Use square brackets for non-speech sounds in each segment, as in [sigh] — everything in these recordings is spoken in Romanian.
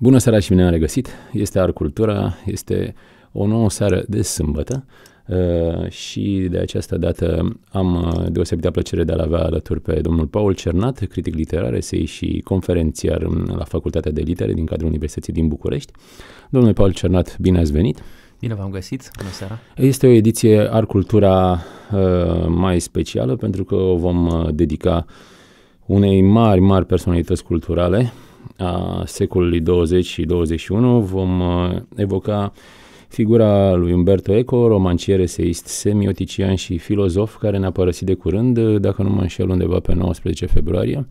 Bună seara și bine am regăsit! Este Arcultura, este o nouă seară de sâmbătă uh, și de această dată am uh, deosebită plăcere de a-l avea alături pe domnul Paul Cernat, critic literar, esei și conferențiar la Facultatea de Litere din cadrul Universității din București. Domnule Paul Cernat, bine ați venit! Bine v-am găsit, bună seara! Este o ediție Arcultura uh, mai specială pentru că o vom uh, dedica unei mari, mari personalități culturale, a secolului 20 și 21 vom uh, evoca figura lui Umberto Eco, romancier, eseist, semiotician și filozof care ne-a părăsit de curând, dacă nu mă înșel, undeva pe 19 februarie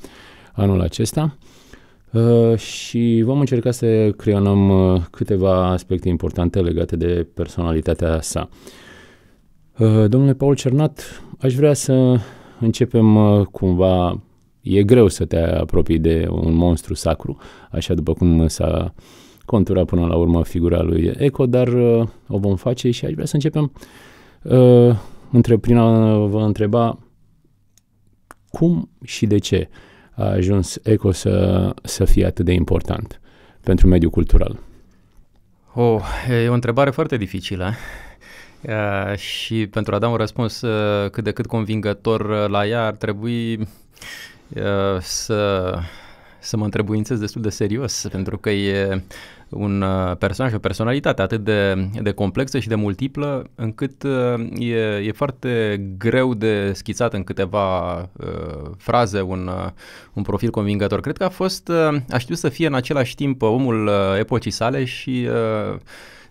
anul acesta. Uh, și vom încerca să creionăm uh, câteva aspecte importante legate de personalitatea sa. Domnule Paul Cernat, aș vrea să începem cumva E greu să te apropii de un monstru sacru, așa după cum s-a conturat până la urmă figura lui Eco, dar uh, o vom face și aș vrea să începem uh, între, prin a vă întreba cum și de ce a ajuns Eco să, să fie atât de important pentru mediul cultural. Oh, e o întrebare foarte dificilă. Uh, și pentru a da un răspuns uh, cât de cât convingător uh, la ea ar trebui Uh, să, să mă întrebuințez destul de serios, pentru că e un uh, personaj, o personalitate atât de, de complexă și de multiplă, încât uh, e, e foarte greu de schițat în câteva uh, fraze un, uh, un profil convingător. Cred că a fost, uh, a știut să fie în același timp omul uh, epocii sale și uh,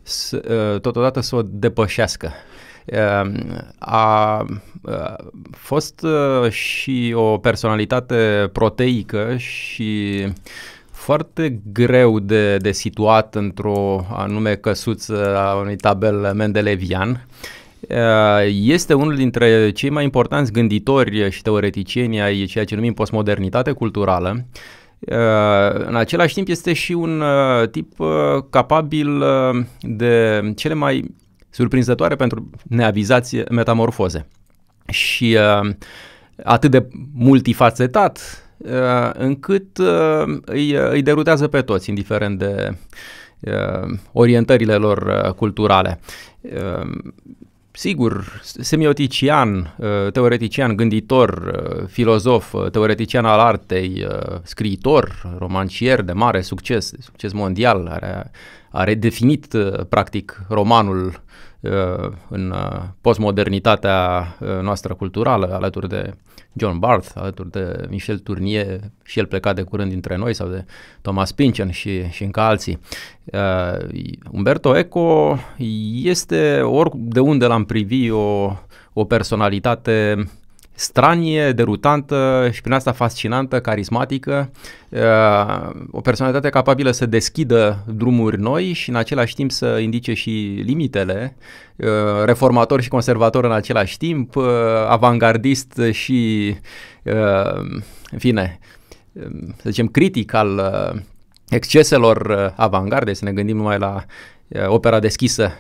s, uh, totodată să o depășească. Ehm, a fost uh, și o personalitate proteică și foarte greu de, de situat într-o anume căsuță a unui tabel mendelevian. Este unul dintre cei mai importanți gânditori și teoreticieni ai ceea ce numim postmodernitate culturală. În același timp este și un uh, tip uh, capabil de cele mai surprinzătoare pentru neavizați metamorfoze. Și uh, atât de multifacetat uh, încât uh, îi, îi derutează pe toți, indiferent de uh, orientările lor uh, culturale. Uh, sigur, semiotician, uh, teoretician, gânditor, uh, filozof, teoretician al artei, scriitor, romancier de mare succes, de succes mondial, are, a redefinit practic romanul Uh, în uh, postmodernitatea uh, noastră culturală, alături de John Barth, alături de Michel Tournier, și el plecat de curând dintre noi, sau de Thomas Pynchon și, și încă alții. Uh, Umberto Eco este, ori de unde l-am privi, o, o personalitate stranie, derutantă și prin asta fascinantă, carismatică, uh, o personalitate capabilă să deschidă drumuri noi și în același timp să indice și limitele, uh, reformator și conservator în același timp, uh, avangardist și, în fine, să zicem, critic al exceselor avangarde, să ne gândim numai la opera deschisă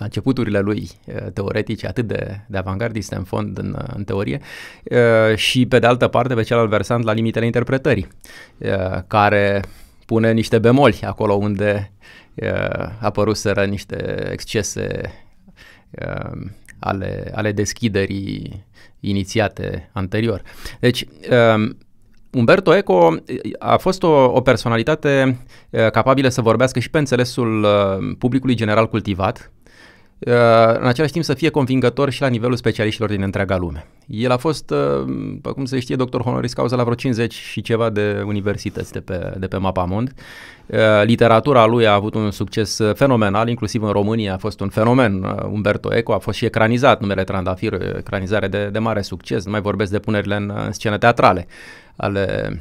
la începuturile lui teoretice atât de, de avangardiste în fond, în, în teorie, și pe de altă parte, pe celălalt versant, la limitele interpretării, care pune niște bemoli acolo unde apăruseră niște excese ale, ale deschiderii inițiate anterior. Deci, Umberto Eco a fost o, o personalitate capabilă să vorbească și pe înțelesul publicului general cultivat, Uh, în același timp să fie convingător și la nivelul specialiștilor din întreaga lume. El a fost, uh, după cum se știe, doctor honoris causa la vreo 50 și ceva de universități de pe, de pe mapamond. Uh, literatura lui a avut un succes fenomenal, inclusiv în România a fost un fenomen. Umberto Eco a fost și ecranizat, numele Trandafir, ecranizare de, de mare succes, nu mai vorbesc de punerile în, în scene teatrale ale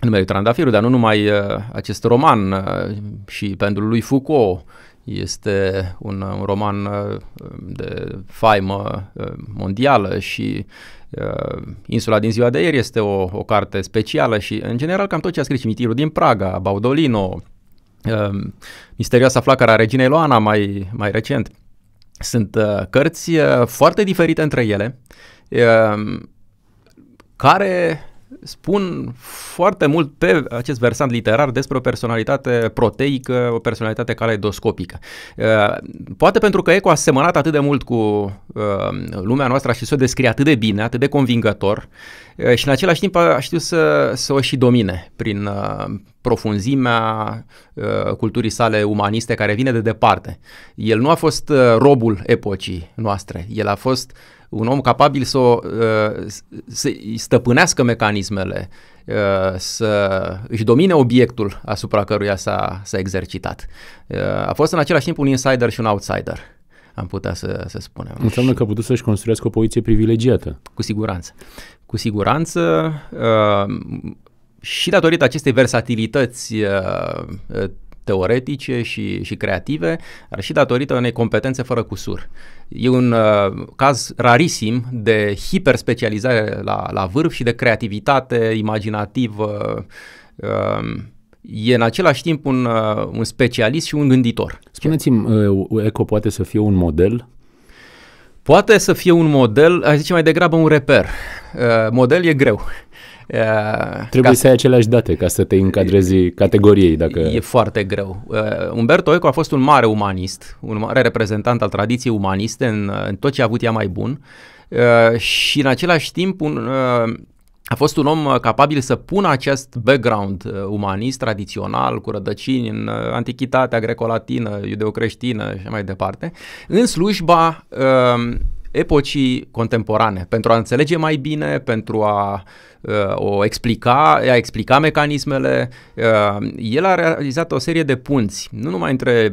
numelui Trandafir, dar nu numai acest roman și pentru lui Foucault, este un, un roman uh, de faimă uh, mondială și uh, Insula din ziua de ieri este o, o carte specială și, în general, cam tot ce a scris Cimitirul din Praga, Baudolino, Misterioasa flacăra reginei Loana mai, mai recent. Sunt cărți foarte diferite între ele, care spun foarte mult pe acest versant literar despre o personalitate proteică, o personalitate caleidoscopică. Uh, poate pentru că Eco a semănat atât de mult cu uh, lumea noastră și să o descrie atât de bine, atât de convingător uh, și în același timp aș știut să, să o și domine prin profunzimea culturii sale umaniste care vine de departe. El nu a fost robul epocii noastre, el a fost un om capabil să, o, uh, să stăpânească mecanismele, uh, să își domine obiectul asupra căruia s-a, s-a exercitat. Uh, a fost în același timp un insider și un outsider am putea să, să spunem. Înseamnă că a putut să-și construiască o poziție privilegiată. Cu siguranță. Cu siguranță și datorită acestei versatilități teoretice și, și creative, dar și datorită unei competențe fără cusur. E un uh, caz rarisim de hiperspecializare la, la vârf și de creativitate imaginativă. Uh, e în același timp un, uh, un specialist și un gânditor. Spuneți-mi, uh, Eco poate să fie un model? Poate să fie un model, aș zice mai degrabă un reper. Uh, model e greu. Uh, Trebuie să ai aceleași date ca să te încadrezi categoriei. Dacă... E foarte greu. Uh, Umberto Eco a fost un mare umanist, un mare reprezentant al tradiției umaniste în, în tot ce a avut ea mai bun uh, și în același timp un, uh, a fost un om capabil să pună acest background uh, umanist tradițional, cu rădăcini în uh, antichitatea greco-latină, iudeocreștină și așa mai departe, în slujba uh, epocii contemporane, pentru a înțelege mai bine, pentru a uh, o explica, a explica mecanismele. Uh, el a realizat o serie de punți, nu numai între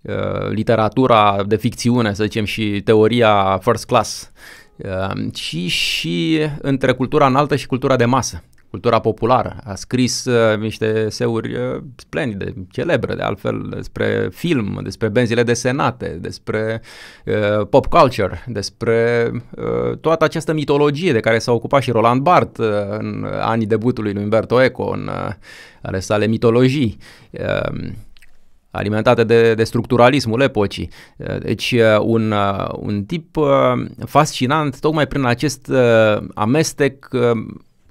uh, literatura de ficțiune, să zicem, și teoria first class, uh, ci și între cultura înaltă și cultura de masă cultura populară. A scris uh, niște seuri uh, splendide, celebre de altfel, despre film, despre benzile desenate, despre uh, pop culture, despre uh, toată această mitologie de care s-a ocupat și Roland Barthes uh, în anii debutului lui Umberto Eco, în uh, ale sale mitologii. Uh, alimentate de, de structuralismul epocii. Uh, deci uh, un, un tip fascinant tocmai prin acest amestec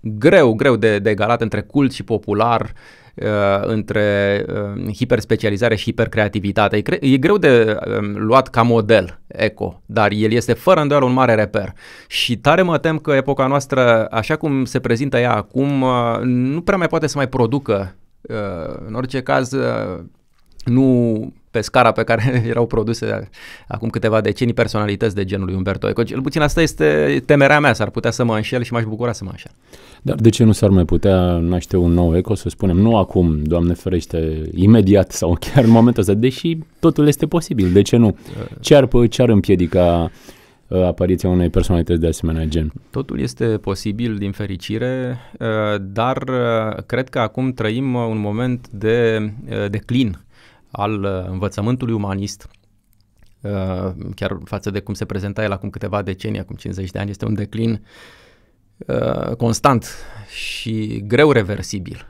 greu, greu de, de egalat între cult și popular, uh, între uh, hiperspecializare și hipercreativitate. E, cre- e greu de uh, luat ca model Eco, dar el este fără îndoială un mare reper. Și tare mă tem că epoca noastră, așa cum se prezintă ea acum, uh, nu prea mai poate să mai producă. Uh, în orice caz, uh, nu pe scara pe care [laughs] erau produse acum câteva decenii personalități de genul lui Umberto Eco. Cel puțin asta este temerea mea, s-ar putea să mă înșel și m-aș bucura să mă înșel. Dar de ce nu s-ar mai putea naște un nou Eco, să spunem, nu acum, Doamne ferește, imediat sau [laughs] chiar în momentul ăsta, deși totul este posibil, de ce nu? Ce ar, ce ar împiedica uh, apariția unei personalități de asemenea gen. Totul este posibil, din fericire, uh, dar uh, cred că acum trăim un moment de declin al uh, învățământului umanist, uh, chiar față de cum se prezenta el acum câteva decenii, acum 50 de ani, este un declin uh, constant și greu reversibil.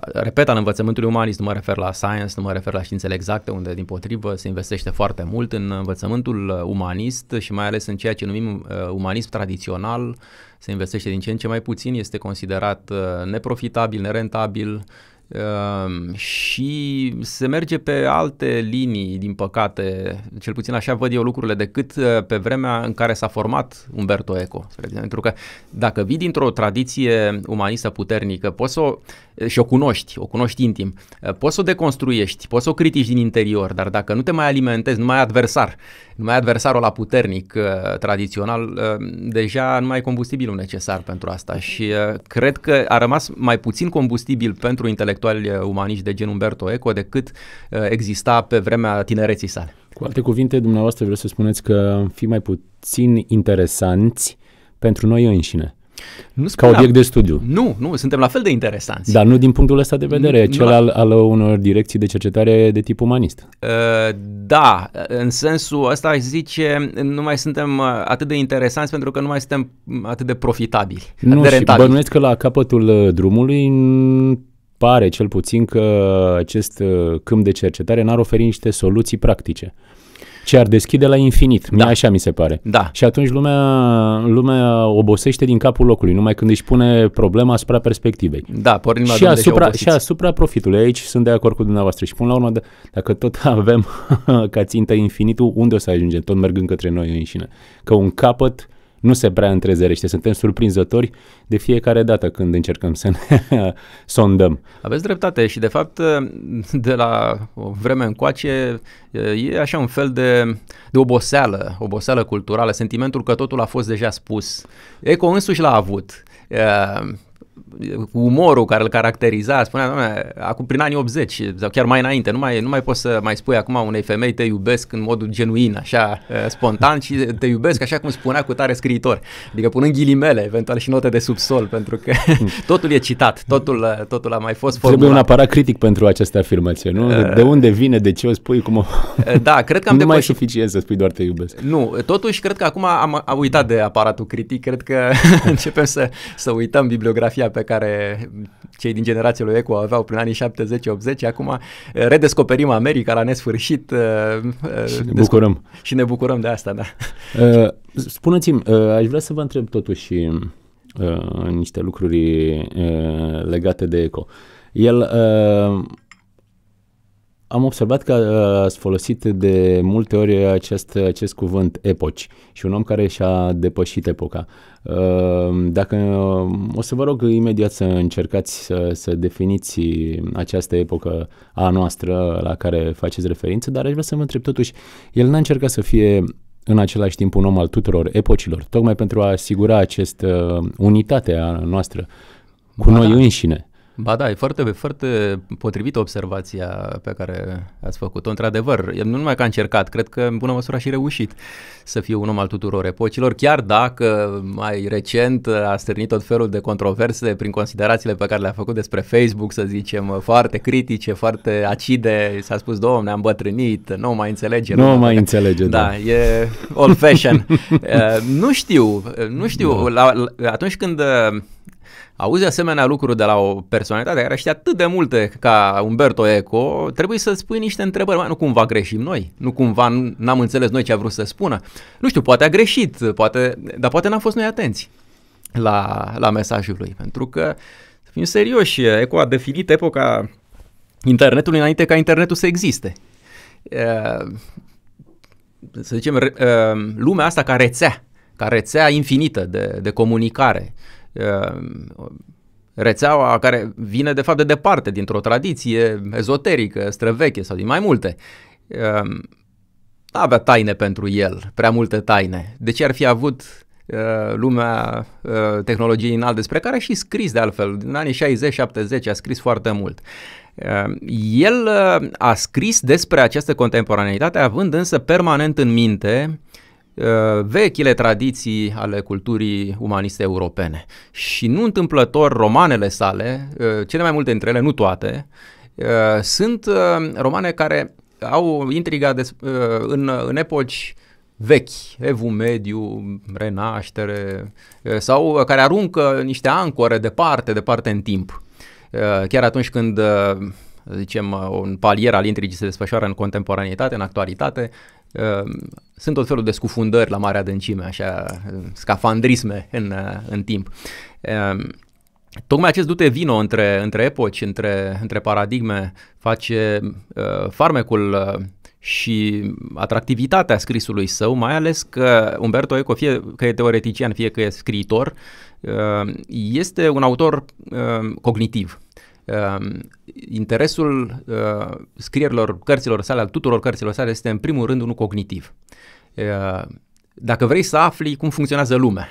Repet, al învățământului umanist nu mă refer la science, nu mă refer la științele exacte, unde din potrivă se investește foarte mult în învățământul umanist și mai ales în ceea ce numim umanism tradițional, se investește din ce în ce mai puțin, este considerat neprofitabil, nerentabil, Uh, și se merge pe alte linii, din păcate, cel puțin așa văd eu lucrurile, decât uh, pe vremea în care s-a format Umberto Eco. Pentru că dacă vii dintr-o tradiție umanistă puternică, poți să o, și o cunoști, o cunoști intim, uh, poți să o deconstruiești, poți să o critici din interior, dar dacă nu te mai alimentezi, nu mai ai adversar, nu mai ai adversarul la puternic uh, tradițional, uh, deja nu mai ai combustibilul necesar pentru asta și uh, cred că a rămas mai puțin combustibil pentru intelectuali umaniști de gen Umberto Eco decât uh, exista pe vremea tinereții sale. Cu alte cuvinte, dumneavoastră vreau să spuneți că fi mai puțin interesanți pentru noi înșine. Nu ca obiect de studiu. Nu, nu, suntem la fel de interesanți. Dar nu din punctul ăsta de vedere, nu, cel nu al, al unor direcții de cercetare de tip umanist. Uh, da, în sensul ăsta aș zice, nu mai suntem uh, atât de interesanți pentru că nu mai suntem atât de profitabili, nu, atât de rentabili. Și bănuiesc că la capătul uh, drumului pare cel puțin că acest uh, câmp de cercetare n-ar oferi niște soluții practice. Ci ar deschide la infinit. Mie Da. așa mi se pare. Da. Și atunci lumea, lumea obosește din capul locului, numai când își pune problema asupra perspectivei. Da, pornim la Și drum deja asupra, obosiți. și asupra profitului. Aici sunt de acord cu dumneavoastră. Și până la urmă, d- dacă tot [laughs] avem ca țintă infinitul, unde o să ajungem? Tot mergând către noi înșine. Că un capăt nu se prea întrezerește. Suntem surprinzători de fiecare dată când încercăm să ne [laughs] sondăm. Aveți dreptate și de fapt de la o vreme încoace e așa un fel de, de oboseală, oboseală culturală, sentimentul că totul a fost deja spus. Eco însuși l-a avut. E, cu umorul care îl caracteriza, spunea, doamne, acum prin anii 80 sau chiar mai înainte, nu mai, nu mai poți să mai spui acum unei femei te iubesc în modul genuin, așa, e, spontan și te iubesc așa cum spunea cu tare scriitor. Adică punând ghilimele, eventual și note de subsol, pentru că [laughs] totul e citat, totul, totul a mai fost formulat. Trebuie un aparat critic pentru această afirmație, nu? De unde vine, de ce o spui, cum o... Da, cred că am [laughs] nu mai e depășit. suficient să spui doar te iubesc. Nu, totuși cred că acum am, am uitat de aparatul critic, cred că [laughs] începem să, să uităm bibliografia pe care cei din generația lui Eco aveau prin anii 70-80, acum eh, redescoperim America la nesfârșit eh, eh, Și ne desco- bucurăm. și ne bucurăm de asta, da. Uh, Spuneți-mi, uh, aș vrea să vă întreb totuși uh, niște lucruri uh, legate de eco. El, uh, am observat că uh, ați folosit de multe ori acest, acest cuvânt epoci și un om care și-a depășit epoca. Uh, Dacă o să vă rog imediat să încercați să, să definiți această epocă a noastră la care faceți referință, dar aș vrea să vă întreb totuși, el n-a încercat să fie în același timp un om al tuturor epocilor, tocmai pentru a asigura acest uh, unitate a noastră cu Ba noi da. înșine. Ba da, e foarte, foarte potrivită observația pe care ați făcut-o. Într-adevăr, el nu numai că a încercat, cred că în bună măsură a și reușit să fie un om al tuturor epocilor, chiar dacă mai recent a stârnit tot felul de controverse prin considerațiile pe care le-a făcut despre Facebook, să zicem, foarte critice, foarte acide. S-a spus, domne, am îmbătrânit, nu mai înțelege. Nu lumea." mai înțelege, Da, da. e old fashion. [laughs] Uh, nu știu, nu știu, la, la, atunci când uh, auzi asemenea lucruri de la o personalitate care știe atât de multe ca Umberto Eco, trebuie să spui niște întrebări. Mă, Nu cumva greșim noi? Nu cumva n- n-am înțeles noi ce a vrut să spună? Nu știu, poate a greșit, poate, dar poate n-am fost noi atenți la, la mesajul lui. Pentru că, să fim serioși, Eco a definit epoca internetului înainte ca internetul să existe. Uh, să zicem, re- uh, lumea asta ca rețea, ca rețea infinită de, de comunicare, uh, rețeaua care vine de fapt de departe, dintr-o tradiție ezoterică, străveche sau din mai multe. Uh, Nu avea taine pentru el, prea multe taine. De ce ar fi avut uh, lumea uh, tehnologiei înalt, despre care a și scris de altfel, în anii 60-70 a scris foarte mult. Uh, El uh, a scris despre această contemporaneitate, având însă permanent în minte uh, vechile tradiții ale culturii umaniste europene. Și nu întâmplător romanele sale, uh, cele mai multe dintre ele, nu toate, uh, sunt uh, romane care au intriga de, uh, în, în epoci vechi, evul mediu, renaștere, uh, sau care aruncă niște ancore departe, departe în timp. Uh, Chiar atunci când, uh, zicem, uh, un palier al intrigii se desfășoară în contemporaneitate, în actualitate, uh, sunt tot felul de scufundări la mare adâncime, așa, uh, scafandrisme în, uh, în timp. Uh, Tocmai acest dute vino între, între epoci, între, între paradigme, face uh, farmecul uh, și atractivitatea scrisului său, mai ales că Umberto Eco, fie că e teoretician, fie că e scriitor, uh, este un autor uh, cognitiv. Uh, interesul uh, scrierilor cărților sale, al tuturor cărților sale, este în primul rând unul cognitiv. Uh, dacă vrei să afli cum funcționează lumea,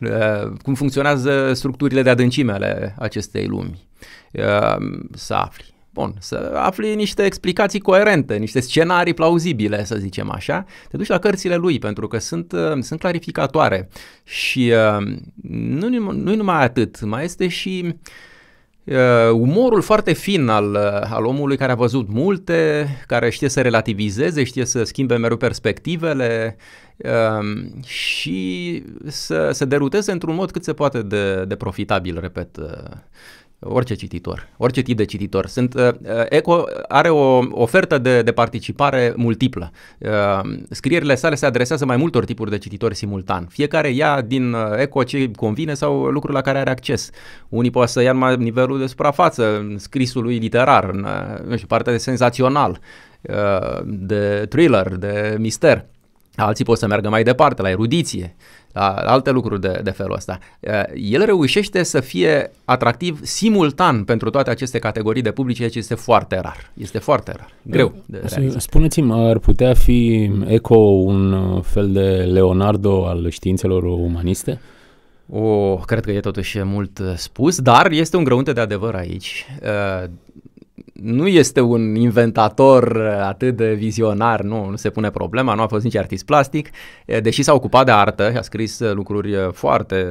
uh, [laughs] cum funcționează structurile de adâncime ale acestei lumi, uh, să afli. Bun, să afli niște explicații coerente, niște scenarii plauzibile, să zicem așa, te duci la cărțile lui, pentru că sunt, uh, sunt clarificatoare. Și uh, nu, nu numai atât, mai este și uh, umorul foarte fin al, uh, al omului care a văzut multe, care știe să relativizeze, știe să schimbe mereu perspectivele uh, și să se deruteze într-un mod cât se poate de, de profitabil, repet, uh, orice cititor, orice tip de cititor. Sunt, uh, ECO are o ofertă de, de participare multiplă. Uh, scrierile sale se adresează mai multor tipuri de cititori simultan. Fiecare ia din uh, ECO ce convine sau lucruri la care are acces. Unii pot să ia mai nivelul de suprafață, scrisului literar, în, uh, nu știu, partea de senzațional, uh, de thriller, de mister. Alții pot să meargă mai departe, la erudiție, la alte lucruri de, de felul ăsta. El reușește să fie atractiv simultan pentru toate aceste categorii de public, ceea ce este foarte rar. Este foarte rar. Greu de realizat. Spuneți-mi, ar putea fi Eco un fel de Leonardo al științelor umaniste? O, cred că e totuși mult spus, dar este un grăunte de adevăr aici nu este un inventator uh, atât de vizionar, nu, nu se pune problema, nu a fost nici artist plastic, deși s-a ocupat de artă, a scris uh, lucruri uh, foarte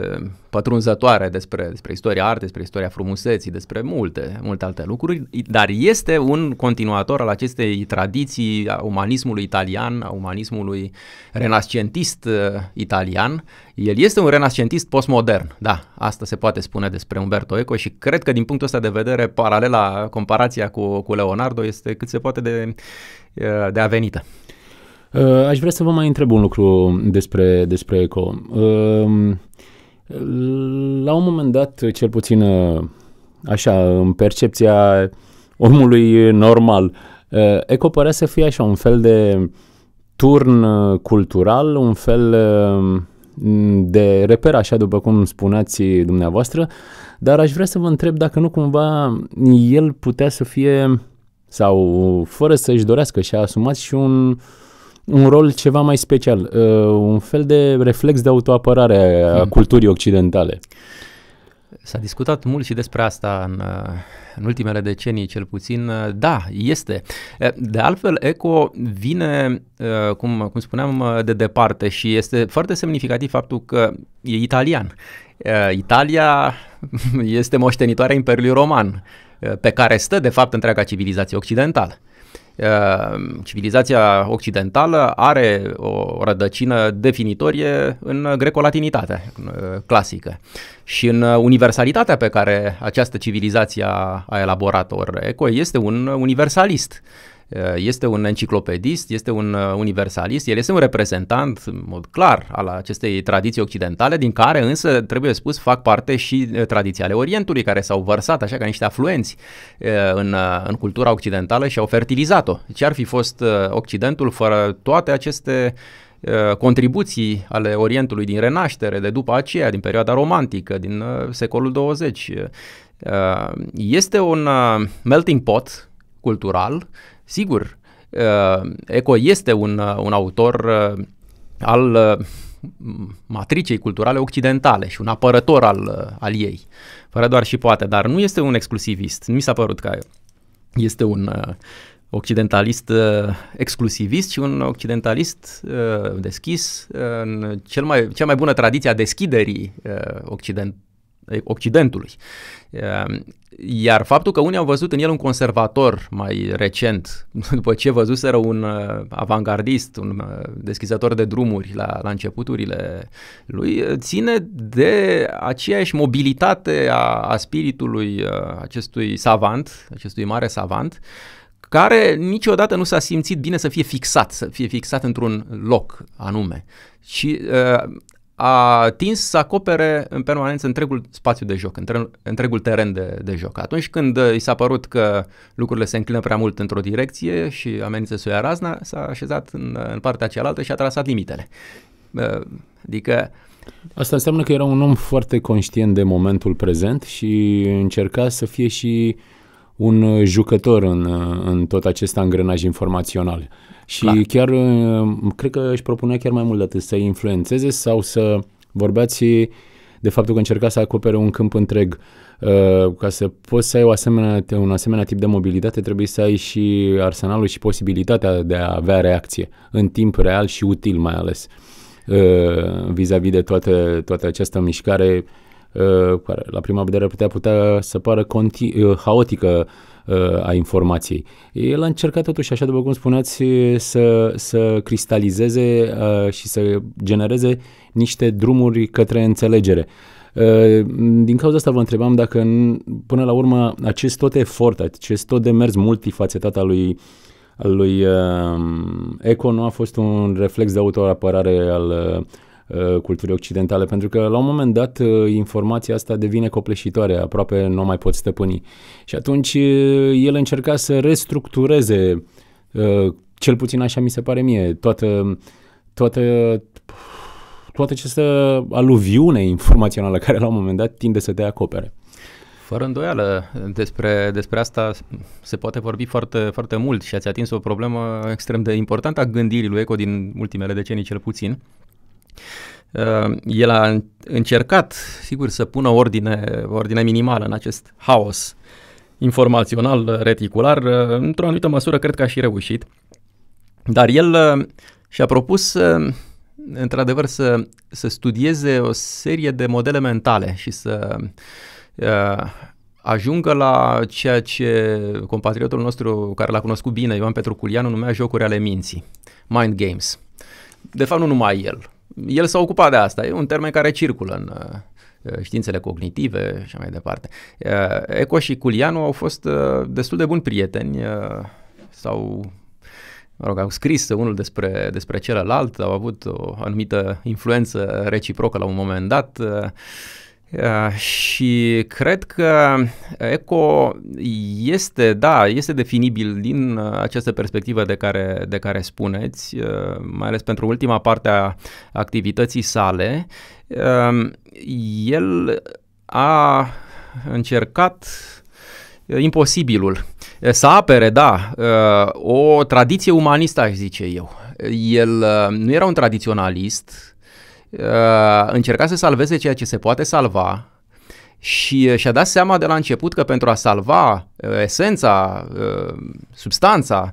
pătrunzătoare despre, despre istoria artei, despre istoria frumuseții, despre multe, multe alte lucruri, dar este un continuator al acestei tradiții a umanismului italian, a umanismului renascentist italian. El este un renascentist postmodern, da, asta se poate spune despre Umberto Eco și cred că din punctul ăsta de vedere, paralela, comparația cu, cu Leonardo este cât se poate de, de avenită. Uh, aș vrea să vă mai întreb un lucru despre, despre Eco. Uh, la un moment dat, cel puțin uh, așa, în percepția omului normal, Eco părea să fie așa un fel de turn cultural, un fel de reper, așa după cum spuneați dumneavoastră, dar aș vrea să vă întreb dacă nu cumva el putea să fie, sau fără să-și dorească și a asumat și un, un rol ceva mai special, uh, un fel de reflex de autoapărare a hmm. culturii occidentale. S-a discutat mult și despre asta în, uh, în ultimele decenii, cel puțin. Uh, da, este. Uh, de altfel, Eco vine, cum, cum spuneam, de departe și este foarte semnificativ faptul că e italian. Italia [laughs] este moștenitoarea Imperiului Roman, pe care stă, de fapt, întreaga civilizație occidentală. Ehm, civilizația occidentală are o rădăcină definitorie în greco-latinitate clasică și în universalitatea pe care această civilizație a elaborat-o. Eco este un universalist. Eh, este un enciclopedist, este un uh, universalist, el este un reprezentant, în mod clar, al acestei tradiții occidentale, din care însă, trebuie spus, fac parte și uh, tradiții ale Orientului, care s-au vărsat așa ca niște afluenți uh, în, în cultura occidentală și au fertilizat-o. Ce ar fi fost Occidentul fără toate aceste contribuții ale Orientului din Renaștere, de după aceea, din perioada romantică, din secolul 20. Este un melting pot cultural Sigur, uh, Eco este un, uh, un autor uh, al matricei culturale occidentale și un apărător al, al ei, fără doar și poate, dar nu este un exclusivist. Nu mi s-a părut că este un occidentalist exclusivist și un occidentalist deschis în cel mai, cea mai bună tradiție a deschiderii occident, Occidentului. Iar faptul că unii au văzut în el un conservator mai recent, [laughs] după ce văzuseră un uh, avangardist, un uh, deschizător de drumuri la, la începuturile lui, uh, ține de aceeași mobilitate a, a spiritului acestui savant, acestui mare savant, care niciodată nu s-a simțit bine să fie fixat, să fie fixat într-un loc anume. Și uh, a tins să acopere în permanență întregul spațiu de joc, întregul teren de, de joc. Atunci când i s-a părut că lucrurile se înclină prea mult într-o direcție și amenință să o ia razna, s-a așezat în, în partea cealaltă și a trasat limitele. Adică Asta înseamnă că era un om foarte conștient de momentul prezent și încerca să fie și un jucător în, în tot acest angrenaj informațional. Și Clar. chiar, uh, cred că își propunea chiar mai mult de atât, să influențeze sau să vorbeați de faptul că încerca să acopere un câmp întreg. Uh, ca să poți să ai o asemenea, un asemenea tip de mobilitate, trebuie să ai și arsenalul și posibilitatea de a avea reacție în timp real și util mai ales uh, vis-a-vis de toată, toată această mișcare uh, care la prima vedere putea putea să pară conti- uh, haotică uh, a informației. El a încercat totuși, așa după cum spuneați, să, să cristalizeze uh, și să genereze niște drumuri către înțelegere. Uh, din cauza asta vă întrebam dacă până la urmă acest tot efort, acest tot demers multifacetat al lui al lui uh, Eco nu a fost un reflex de autoapărare al uh, culturii occidentale, pentru că la un moment dat uh, informația asta devine copleșitoare, aproape nu mai poți stăpâni. Și atunci uh, el încerca să restructureze, uh, cel puțin așa mi se pare mie, toată, toată, toată această aluviune informațională care la un moment dat tinde să te acopere. Fără îndoială, despre, despre asta se poate vorbi foarte, foarte mult și ați atins o problemă extrem de importantă a gândirii lui Eco din ultimele decenii cel puțin. Uh, el a încercat, sigur, să pună ordine, ordine minimală în acest haos informațional reticular. Uh, într-o anumită măsură, cred că a și reușit. Dar el uh, și-a propus într-adevăr să, să studieze o serie de modele mentale și să Uh, ajungă la ceea ce compatriotul nostru care l-a cunoscut bine, Ioan Petru Culianu, numea jocuri ale minții, mind games. De fapt, nu numai el. El s-a ocupat de asta. E un termen care circulă în uh, științele cognitive și mai departe. Uh, Eco și Culianu au fost destul de buni prieteni sau mă rog, au scris unul despre, despre celălalt, au avut o anumită influență reciprocă la un moment dat. Uh, și cred că eco este, da, este definibil din uh, această perspectivă de care, de care spuneți, uh, mai ales pentru ultima parte a activității sale. Um, el a încercat imposibilul să apere, da, o tradiție umanistă, aș zice eu. El nu era un tradiționalist, Uh, încerca să salveze ceea ce se poate salva și uh, și-a dat seama de la început că pentru a salva uh, esența, substanța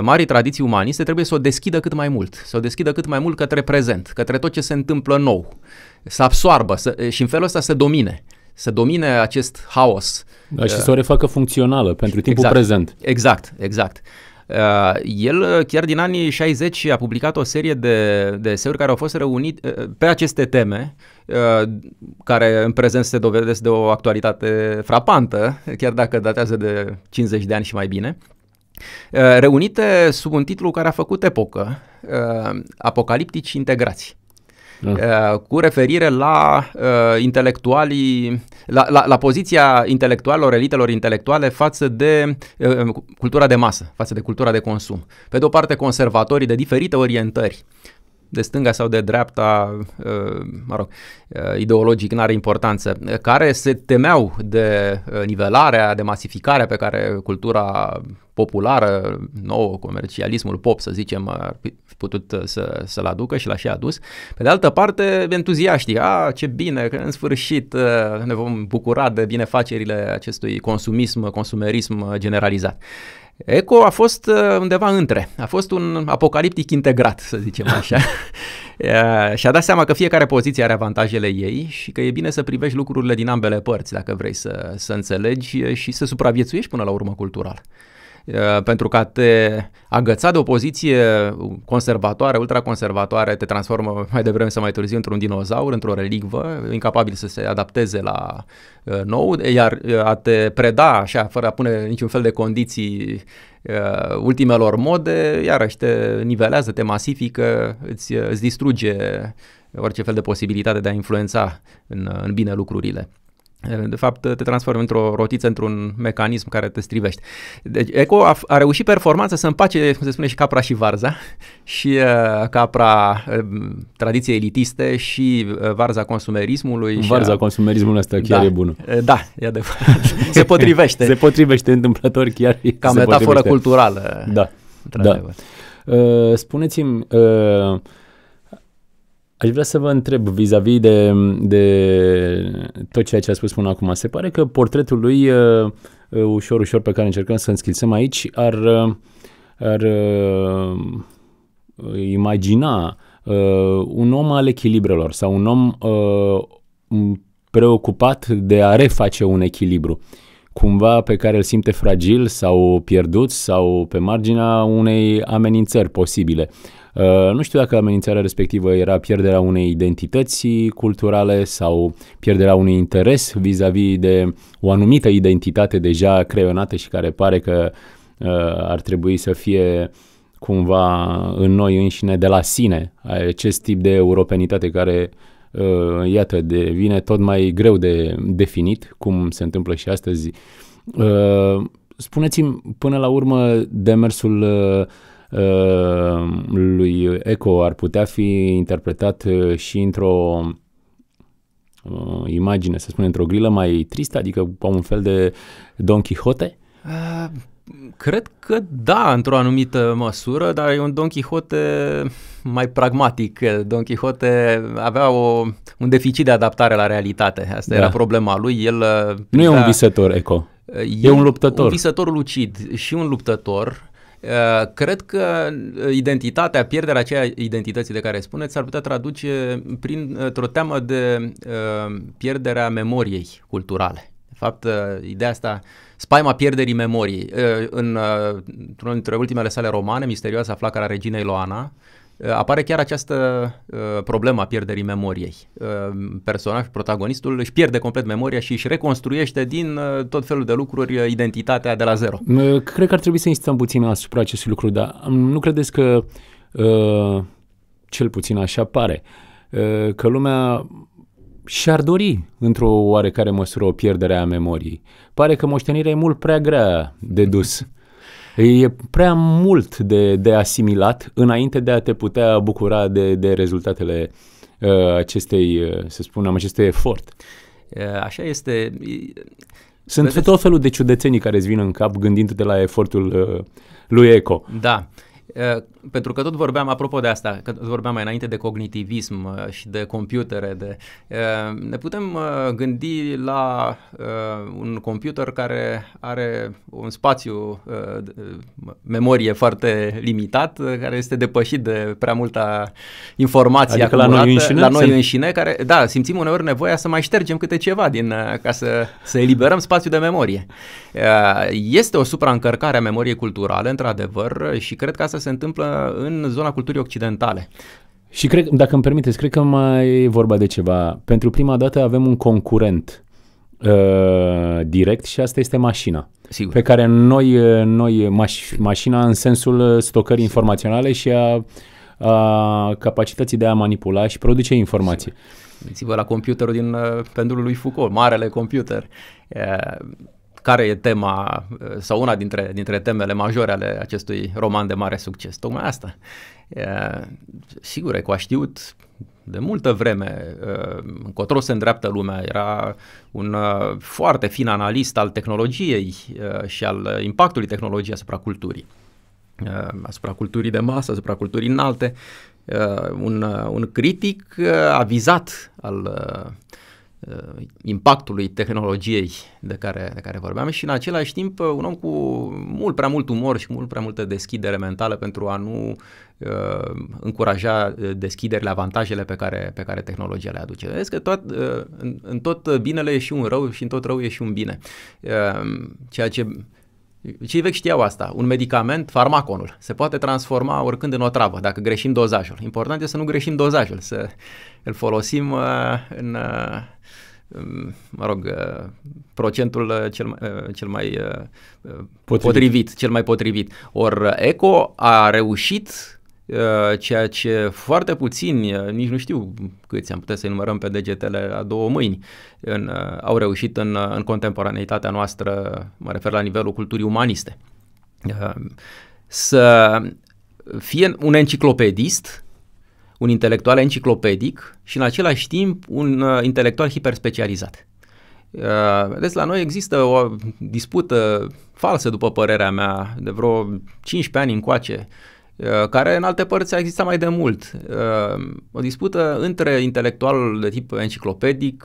marii tradiții umaniste trebuie să o deschidă cât mai mult, să o deschidă cât mai mult către prezent, către tot ce se întâmplă nou, să absoarbă să, și în felul ăsta să domine să domine acest haos. Da, și să o refacă funcțională pentru timpul exact, prezent. Exact, exact. Uh, el uh, chiar din anii 60 a publicat o serie de, de eseuri care au fost reunite uh, pe aceste teme, care în prezent se dovedesc de o actualitate frapantă, chiar dacă datează de 50 de ani și mai bine, reunite sub un titlu care a făcut epocă, Apocaliptici integrați. Da. cu referire la uh, intelectualii, la, la, la poziția intelectualelor, elitelor intelectuale față de uh, cultura de masă, față de cultura de consum. Pe de o parte, conservatorii de diferite orientări, de stânga sau de dreapta, uh, mă rog, uh, ideologic n-are importanță, care se temeau de uh, nivelarea, de masificarea pe care cultura populară, nouă, comercialismul pop, să zicem, ar fi putut să, să-l aducă și l-a și adus. Pe de altă parte, entuziaștii, a, ce bine, că în sfârșit ne vom bucura de binefacerile acestui consumism, consumerism generalizat. Eco a fost uh, undeva între, a fost un apocaliptic integrat, să zicem așa. [laughs] Și-a dat seama că fiecare poziție are avantajele ei și că e bine să privești lucrurile din ambele părți dacă vrei să, să înțelegi și să supraviețuiești până la urmă cultural. Uh, pentru că a te agăța de o poziție conservatoare, ultraconservatoare, te transformă mai devreme sau mai târziu într-un dinozaur, într-o relicvă, incapabil să se adapteze la uh, nou, iar uh, a te preda așa, fără a pune niciun fel de condiții ultimelor mode, iarăși te nivelează, te masifică, îți, îți distruge orice fel de posibilitate de a influența în, în bine lucrurile de fapt te transformi într-o rotiță, într-un mecanism care te strivește. Deci Eco a, a reușit performanța să împace, cum se spune, și capra și varza, [laughs] și uh, capra uh, tradiției elitiste și uh, varza consumerismului. Varza și a... consumerismului ăsta chiar da, e bună. Uh, da, e adevărat. [laughs] se potrivește. se potrivește întâmplător chiar. Ca metaforă potrivește. culturală. Da, da. Uh, spuneți-mi, uh, Aș vrea să vă întreb vis-a-vis de, de tot ceea ce a spus până acum. Se pare că portretul lui, uh, uh, ușor, ușor, pe care încercăm să înscrisăm aici, ar, uh, ar uh, imagina uh, un om al echilibrelor sau un om uh, preocupat de a reface un echilibru cumva pe care îl simte fragil sau pierdut sau pe marginea unei amenințări posibile. Uh, nu știu dacă amenințarea respectivă era pierderea unei identități culturale sau pierderea unui interes vis-a-vis de o anumită identitate deja creionată și care pare că uh, ar trebui să fie cumva în noi înșine de la sine acest tip de europenitate care uh, iată, devine tot mai greu de definit, cum se întâmplă și astăzi. Uh, spuneți-mi, până la urmă, demersul uh, uh, lui Eco ar putea fi interpretat uh, și într-o uh, imagine, să spunem, într-o grilă mai tristă, adică un fel de Don Quixote? Uh, Cred că da, într-o anumită măsură, dar e un Don Quixote mai pragmatic. Don Quixote avea o, un deficit de adaptare la realitate. Asta da. era problema lui. El uh, nu e un visător, Eco. E, e un luptător. Un visător lucid și un luptător. Uh, cred că identitatea, pierderea aceea identității de care spuneți, ar putea traduce printr-o teamă de uh, pierderea memoriei culturale. De fapt, ideea asta spaima pierderii memoriei. În, într-unul dintre ultimele sale romane, Misterioasa flacăra reginei Loana, apare chiar această problemă a pierderii memoriei. Personajul, protagonistul își pierde complet memoria și își reconstruiește din tot felul de lucruri identitatea de la zero. Cred că ar trebui să insistăm puțin asupra acestui lucru, dar nu credeți că cel puțin așa pare, că lumea și-ar dori, într-o oarecare măsură, o pierdere a memoriei. Pare că moștenirea e mult prea grea de dus. E prea mult de, de asimilat înainte de a te putea bucura de, de rezultatele uh, acestei, uh, să spunem, acestui efort. Așa este. Sunt Vedeți? tot felul de ciudățenii care îți vin în cap gândindu-te la efortul uh, lui Eco. Da. Uh, pentru că tot vorbeam, apropo de asta, că vorbeam mai înainte de cognitivism uh, și de computere, de, uh, ne putem uh, gândi la un computer care are un spațiu memorie foarte limitat, care este depășit de prea multă informație adică la noi înșine? La noi înșine, care, da, simțim uneori nevoia să mai ștergem câte ceva din, ca să, să eliberăm spațiu de memorie. Este o supraîncărcare a memoriei culturale, într-adevăr, și cred că asta se întâmplă în zona culturii occidentale. Și cred, dacă îmi permiteți, cred că mai e vorba de ceva. Pentru prima dată avem un concurent uh, direct și asta este mașina. Sigur. Pe care noi, uh, noi maș- mașina în sensul stocării informaționale și a, a capacității de a manipula și produce informații. Gândiți-vă la computerul din uh, pendulul lui Foucault, marele computer. Uh, care e tema uh, sau una dintre, dintre temele majore ale acestui roman de mare succes. Tocmai asta. E, sigur, Eco a știut de multă vreme uh, încotro se îndreaptă lumea. Era un uh, foarte fin analist al tehnologiei și al impactului tehnologiei asupra culturii. Asupra culturii de masă, asupra culturii înalte. Un, un critic avizat al uh, impactului tehnologiei de care, de care vorbeam și în același timp un om cu mult prea mult umor și mult prea multă deschidere mentală pentru a nu uh, încuraja uh, deschiderile, avantajele pe care, pe care tehnologia le aduce. Vezi că tot, uh, în, în tot binele e și un rău și în tot rău e și un bine. Uh, ceea ce cei vechi știau asta. Un medicament, farmaconul, se poate transforma oricând în o travă, dacă greșim dozajul. Important este să nu greșim dozajul, să îl folosim uh, în, uh, mă rog, uh, procentul uh, cel mai, uh, cel mai potrivit. potrivit, cel mai potrivit. Or Eco a reușit ceea ce foarte puțini, nici nu știu câți am putea să-i numărăm pe degetele a două mâini, în, au reușit în, în contemporaneitatea noastră, mă refer la nivelul culturii umaniste. Să fie un enciclopedist un intelectual enciclopedic și în același timp un uh, intelectual hiperspecializat. Uh, vedeți, la noi există o dispută falsă, după părerea mea, de vreo 15 ani încoace, uh, care în alte părți a existat mai de mult. Uh, o dispută între intelectualul de tip enciclopedic,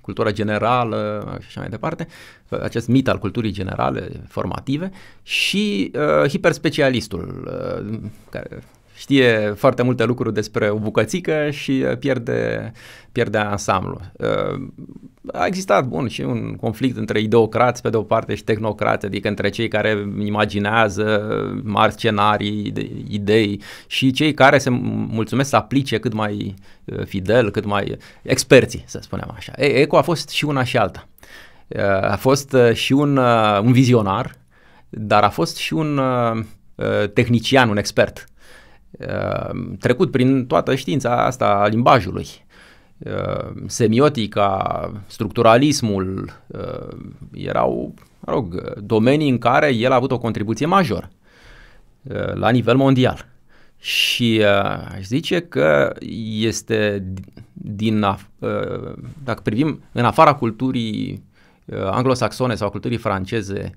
cultura generală și așa mai departe, acest mit al culturii generale, formative, și hiperspecialistul, care știe foarte multe lucruri despre o bucățică și pierde, pierde ansamblu. A existat, bun, și un conflict între ideocrați pe de o parte și tehnocrați, adică între cei care imaginează mari scenarii, idei și cei care se mulțumesc să aplice cât mai fidel, cât mai experții, să spunem așa. ECO a fost și una și alta. A fost și un, un vizionar, dar a fost și un tehnician, un expert Ehm, trecut prin toată știința asta a limbajului. Ehm, semiotica, structuralismul ehm, erau, mă rog, domenii în care el a avut o contribuție majoră la nivel mondial. Și aș zice că este din, dacă privim în afara culturii anglosaxone sau culturii franceze,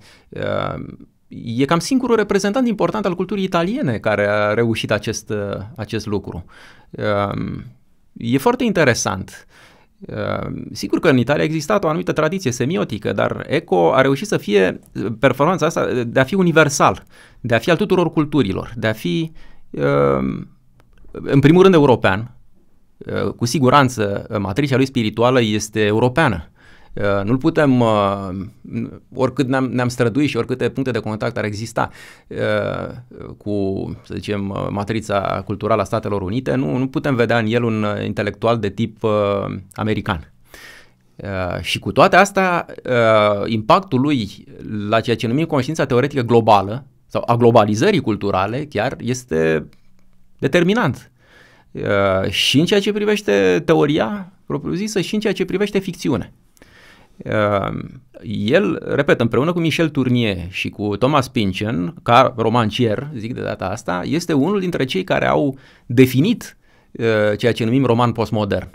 e cam singurul reprezentant important al culturii italiene care a reușit acest, acest lucru. Um, e foarte interesant. Um, sigur că în Italia a existat o anumită tradiție semiotică, dar Eco a reușit să fie performanța asta de a fi universal, de a fi al tuturor culturilor, de a fi um, în primul rând european. Uh, cu siguranță matricea lui spirituală este europeană Uh, nu-l putem, uh, oricât ne-am, ne-am străduit și oricâte puncte de contact ar exista uh, cu, să zicem, matrița culturală a Statelor Unite, nu, nu putem vedea în el un intelectual de tip american. și cu toate astea, impactul lui la ceea ce numim conștiința teoretică globală sau a globalizării culturale chiar este determinant. și în ceea ce privește teoria propriu-zisă și în ceea ce privește ficțiune. Ehm, el, repet, împreună cu Michel Tournier și cu Thomas Pynchon, ca romancier, zic de data asta, este unul dintre cei care au definit uh, ceea ce numim roman postmodern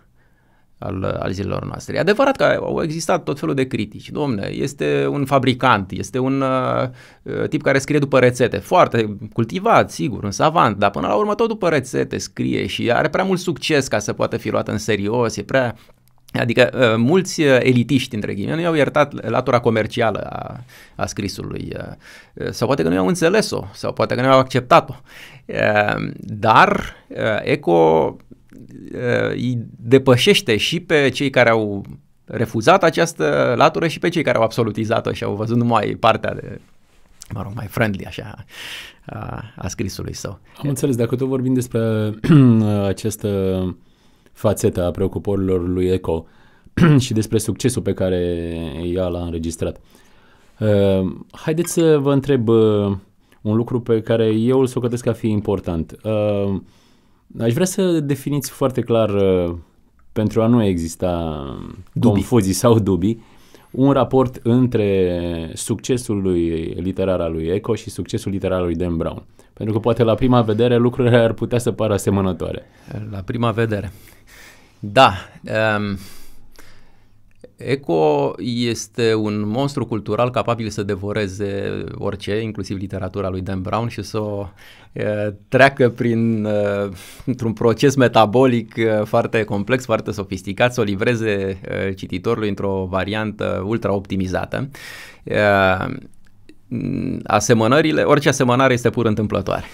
al, al zilelor noastre. E adevărat că au existat tot felul de critici. Domne, este un fabricant, este un uh, tip care scrie după rețete, foarte cultivat, sigur, un savant, dar până la urmă tot după rețete scrie și are prea mult succes ca să poată fi luat în serios, e prea Adică uh, mulți uh, elitiști, între ghilimele, nu i-au iertat latura comercială a, a scrisului. Uh, sau poate că nu i-au înțeles-o, sau poate că nu i-au acceptat-o. Dar ECO îi depășește și pe cei care au refuzat această latură și pe cei care au absolutizat-o și au văzut numai partea de, mă rog, mai friendly așa a, a scrisului său. Am înțeles, dacă tot vorbim despre [clears throat] această fațetă a preocupărilor lui Eco [clears throat] și despre succesul pe care ea l-a înregistrat. Uh, haideți să vă întreb uh, un lucru pe care eu îl socotesc ca fi important. Uh, aș vrea să definiți foarte clar, uh, pentru a nu exista dubii. confuzii sau dubii, un raport între succesul lui literar al lui Eco și succesul literar al lui Dan Brown. Pentru că poate la prima vedere lucrurile ar putea să pară asemănătoare. La prima vedere. Da. Um, Eco este un monstru cultural capabil să devoreze orice, inclusiv literatura lui Dan Brown și să o uh, treacă prin, uh, într-un proces metabolic uh, foarte complex, foarte sofisticat, să o livreze uh, cititorului într-o variantă ultra optimizată. Uh, asemănările, orice asemănare este pur întâmplătoare.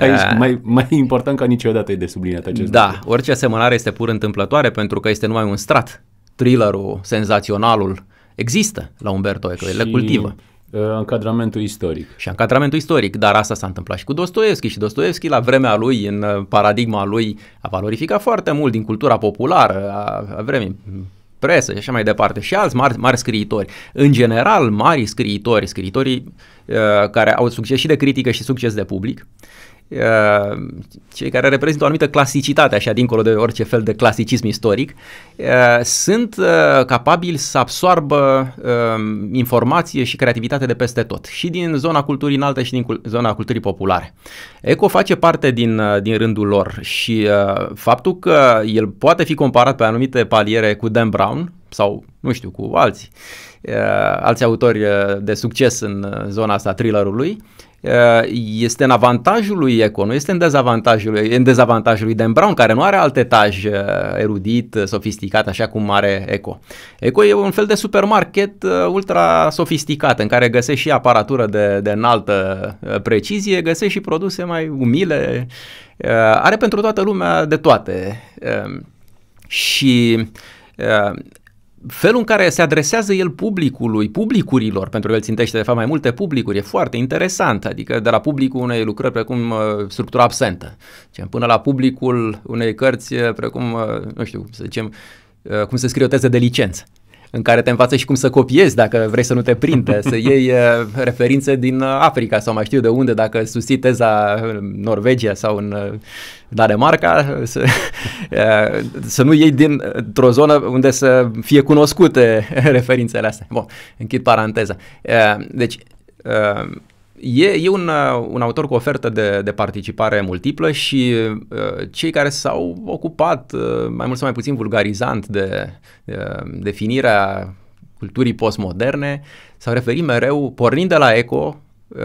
Aici, uh, mai, mai important ca niciodată e de subliniat acest Da, lucru. orice asemănare este pur întâmplătoare pentru că este numai un strat. Thrillerul, senzaționalul există la Umberto Eco, le cultivă. Uh, încadramentul istoric. Și încadramentul istoric, dar asta s-a întâmplat și cu Dostoevski și Dostoevski la vremea lui, în uh, paradigma lui, a valorificat foarte mult din cultura populară a, a vremii presă și așa mai departe și alți mari, mari scriitori. În general, mari scriitori, scriitorii uh, care au succes și de critică și succes de public, Uh, cei care reprezintă o anumită clasicitate, așa dincolo de orice fel de clasicism istoric, uh, sunt uh, capabili să absorbă informație și creativitate de peste tot, și din zona culturii înalte și din zona culturii populare. Eco face parte din, din rândul lor și faptul că el poate fi comparat pe anumite paliere cu Dan Brown sau, nu știu, cu alții, alți autori de succes în zona asta thrillerului, este în avantajul lui Eco, nu este în dezavantajul lui, în dezavantajul lui Dan Brown, care nu are alt etaj erudit, sofisticat, așa cum are Eco. Eco e un fel de supermarket ultra sofisticat, în care găsești și aparatură de, de înaltă precizie, găsești și produse mai umile, are pentru toată lumea de toate. Și felul în care se adresează el publicului, publicurilor, pentru că el țintește de fapt mai multe publicuri, e foarte interesant, adică de la publicul unei lucrări precum uh, structura absentă, până la publicul unei cărți uh, precum, uh, nu știu, să zicem, uh, cum se scrie o teză de licență în care te învață și cum să copiezi dacă vrei să nu te prinde, să [laughs] iei uh, referințe din uh, Africa sau mai știu de unde, dacă susții teza în Norvegia sau în uh, Danemarca, [laughs] să, să nu iei dintr-o zonă unde să fie cunoscute [laughs] referințele astea. Bun, închid paranteza. Deci, E, e un, un autor cu ofertă de, de participare multiplă și uh, cei care s-au ocupat uh, mai mult sau mai puțin vulgarizant de uh, definirea culturii postmoderne s-au referit mereu, pornind de la Eco, uh,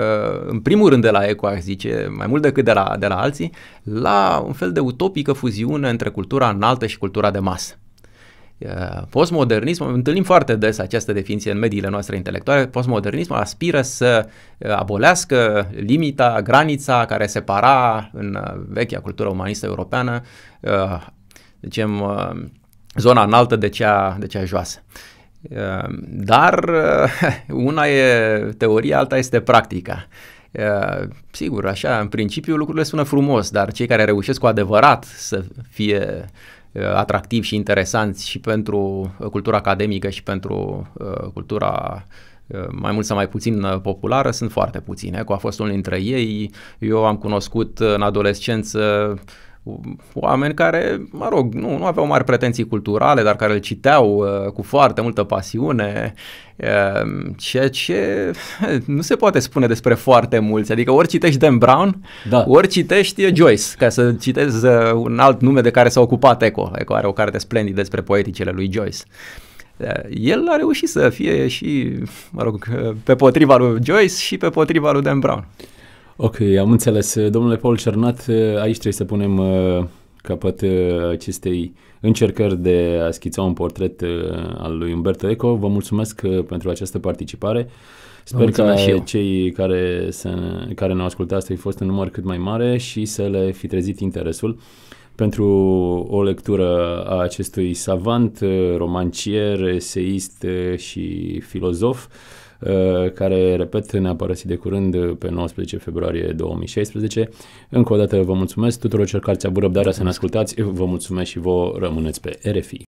în primul rând de la Eco, aș zice, mai mult decât de la, de la alții, la un fel de utopică fuziune între cultura înaltă și cultura de masă. Postmodernismul, întâlnim foarte des această definiție în mediile noastre intelectuale, postmodernismul aspiră să uh, abolească limita, granița care separa în uh, vechea cultură umanistă europeană, uh, zicem, zona înaltă de cea, de cea joasă. Dar una e teoria, alta este practica. Sigur, așa, în principiu lucrurile sună frumos, dar cei care reușesc cu adevărat să fie Uh, atractivi și interesanți și pentru uh, cultura academică și pentru uh, cultura mai mult sau mai puțin populară, sunt foarte puține. Eco a fost unul dintre ei. Eu am cunoscut în adolescență oameni care, mă rog, nu, nu aveau mari pretenții culturale, dar care îl citeau uh, cu foarte multă pasiune, uh, ceea ce [laughs] nu se poate spune despre foarte mulți. Adică ori citești Dan Brown, da. ori citești Joyce, ca să citezi uh, un alt nume de care s-a ocupat Eco. Eco are o carte splendidă despre poeticele lui Joyce. Uh, el a reușit să fie și, mă rog, uh, pe potriva lui Joyce și pe potriva lui Dan Brown. Ok, am înțeles. Domnule Paul Cernat, aici trebuie să punem uh, capăt uh, acestei încercări de a schița un portret uh, al lui Umberto Eco. Vă mulțumesc pentru această participare. Sper că cei care, se, care ne-au ascultat să fi fost în număr cât mai mare și să le fi trezit interesul pentru o lectură a acestui savant, romancier, eseist și filozof Uh, care, repet, ne-a părăsit de curând pe 19 februarie 2016. Încă o dată vă mulțumesc tuturor celor care ați avut răbdarea să ne ascultați, vă mulțumesc și vă rămâneți pe RFI.